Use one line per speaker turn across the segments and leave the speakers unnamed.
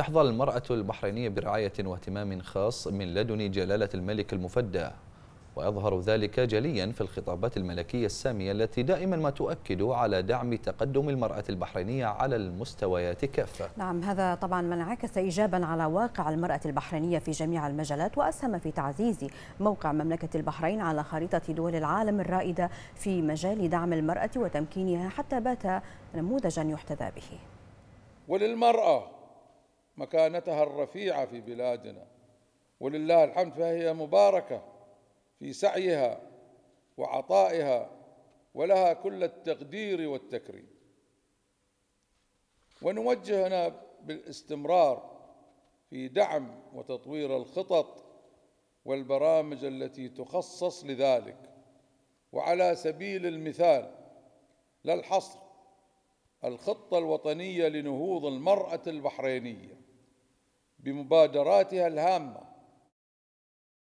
تحظى المرأة البحرينية برعاية واهتمام خاص من لدن جلالة الملك المفدى ويظهر ذلك جليا في الخطابات الملكية السامية التي دائما ما تؤكد على دعم تقدم المرأة البحرينية على المستويات كافة
نعم هذا طبعا من انعكس إيجابا على واقع المرأة البحرينية في جميع المجالات وأسهم في تعزيز موقع مملكة البحرين على خريطة دول العالم الرائدة في مجال دعم المرأة وتمكينها حتى بات نموذجا يحتذى به.
وللمرأة مكانتها الرفيعة في بلادنا. ولله الحمد فهي مباركة في سعيها وعطائها ولها كل التقدير والتكريم. ونوجه هنا بالاستمرار في دعم وتطوير الخطط والبرامج التي تخصص لذلك. وعلى سبيل المثال لا الحصر الخطة الوطنية لنهوض المرأة البحرينية بمبادراتها الهامة.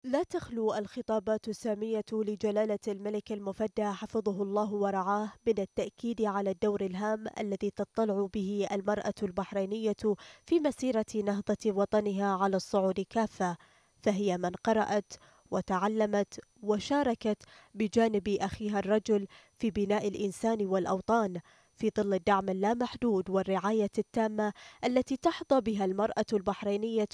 لا تخلو الخطابات السامية لجلالة الملك المفدى حفظه الله ورعاه من التأكيد على الدور الهام الذي تطلع به المرأة البحرينية في مسيرة نهضة وطنها على الصعود كافة فهي من قرأت وتعلمت وشاركت بجانب أخيها الرجل في بناء الإنسان والأوطان في ظل الدعم اللامحدود والرعاية التامة التي تحظى بها المرأة البحرينية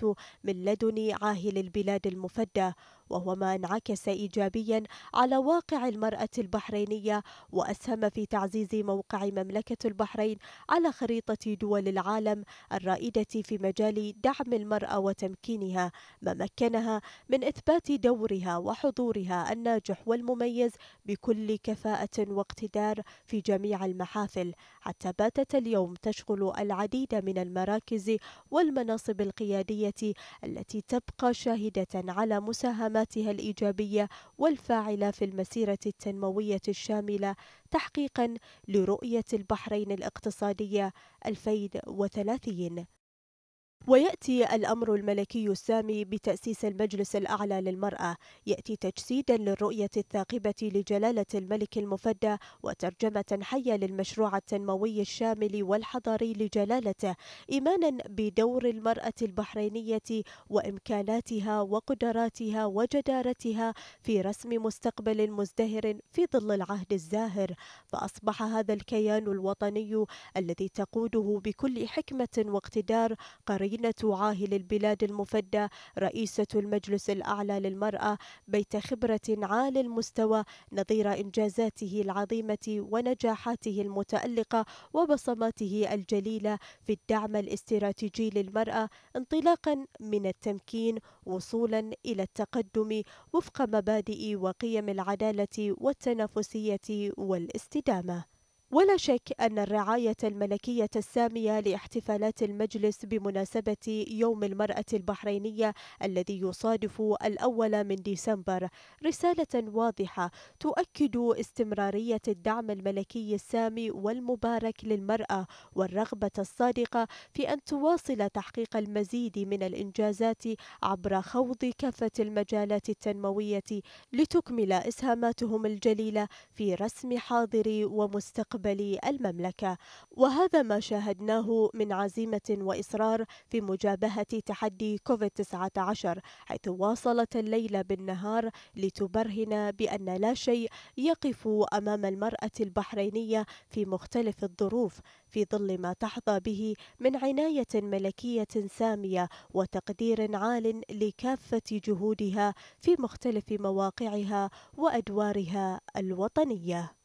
من لدن عاهل البلاد المفدى. وهو ما انعكس إيجابيا على واقع المرأة البحرينية وأسهم في تعزيز موقع مملكة البحرين على خريطة دول العالم الرائدة في مجال دعم المرأة وتمكينها ما مكنها من إثبات دورها وحضورها الناجح والمميز بكل كفاءة واقتدار في جميع المحافل حتى باتت اليوم تشغل العديد من المراكز والمناصب القيادية التي تبقى شاهدة على مساهماتها الإيجابية والفاعلة في المسيرة التنموية الشاملة تحقيقا لرؤية البحرين الاقتصادية 2030 ويأتي الأمر الملكي السامي بتأسيس المجلس الأعلى للمرأة. يأتي تجسيدا للرؤية الثاقبة لجلالة الملك المفدى وترجمة حية للمشروع التنموي الشامل والحضاري لجلالته إيمانا بدور المرأة البحرينية وإمكاناتها وقدراتها وجدارتها في رسم مستقبل مزدهر في ظل العهد الزاهر. فأصبح هذا الكيان الوطني الذي تقوده بكل حكمة واقتدار قريب مدينة عاهل البلاد المفدى رئيسة المجلس الأعلى للمرأة بيت خبرة عالي المستوى نظير إنجازاته العظيمة ونجاحاته المتألقة وبصماته الجليلة في الدعم الاستراتيجي للمرأة انطلاقا من التمكين وصولا إلى التقدم وفق مبادئ وقيم العدالة والتنافسية والاستدامة. ولا شك أن الرعاية الملكية السامية لاحتفالات المجلس بمناسبة يوم المرأة البحرينية الذي يصادف الأول من ديسمبر رسالة واضحة تؤكد استمرارية الدعم الملكي السامي والمبارك للمرأة والرغبة الصادقة في أن تواصل تحقيق المزيد من الإنجازات عبر خوض كافة المجالات التنموية لتكمل إسهاماتهم الجليلة في رسم حاضر ومستقبل مستقبل المملكة. وهذا ما شاهدناه من عزيمة وإصرار في مجابهة تحدي كوفيد-19 حيث واصلت الليل بالنهار لتبرهن بأن لا شيء يقف أمام المرأة البحرينية في مختلف الظروف في ظل ما تحظى به من عناية ملكية سامية وتقدير عال لكافة جهودها في مختلف مواقعها وأدوارها الوطنية.